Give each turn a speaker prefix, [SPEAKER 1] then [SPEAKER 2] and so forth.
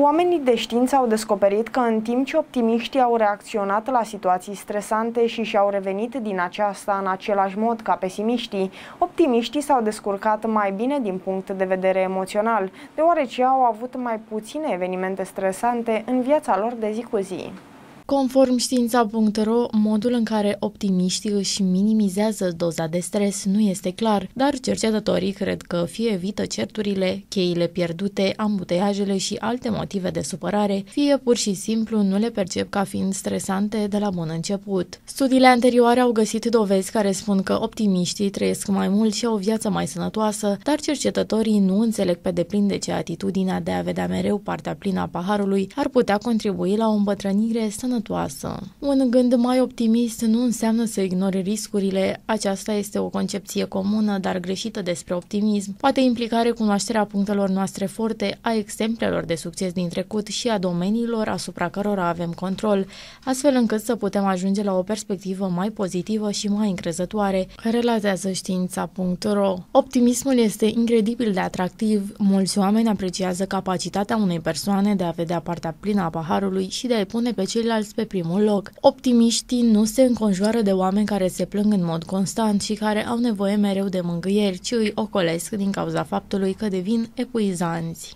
[SPEAKER 1] Oamenii de știință au descoperit că în timp ce optimiștii au reacționat la situații stresante și și-au revenit din aceasta în același mod ca pesimiștii, optimiștii s-au descurcat mai bine din punct de vedere emoțional, deoarece au avut mai puține evenimente stresante în viața lor de zi cu zi.
[SPEAKER 2] Conform știința.ro, modul în care optimiștii își minimizează doza de stres nu este clar, dar cercetătorii cred că fie evită certurile, cheile pierdute, ambuteiajele și alte motive de supărare, fie pur și simplu nu le percep ca fiind stresante de la bun început. Studiile anterioare au găsit dovezi care spun că optimiștii trăiesc mai mult și au o viață mai sănătoasă, dar cercetătorii nu înțeleg pe deplin de ce atitudinea de a vedea mereu partea plină a paharului ar putea contribui la o îmbătrânire sănătoasă sănătoasă. Un gând mai optimist nu înseamnă să ignori riscurile, aceasta este o concepție comună, dar greșită despre optimism. Poate implica recunoașterea punctelor noastre forte, a exemplelor de succes din trecut și a domeniilor asupra cărora avem control, astfel încât să putem ajunge la o perspectivă mai pozitivă și mai încrezătoare, relatează știința.ro. Optimismul este incredibil de atractiv. Mulți oameni apreciază capacitatea unei persoane de a vedea partea plină a paharului și de a-i pune pe ceilalți ceilalți pe primul loc. Optimiștii nu se înconjoară de oameni care se plâng în mod constant și care au nevoie mereu de mângâieri, ci îi ocolesc din cauza faptului că devin epuizanți.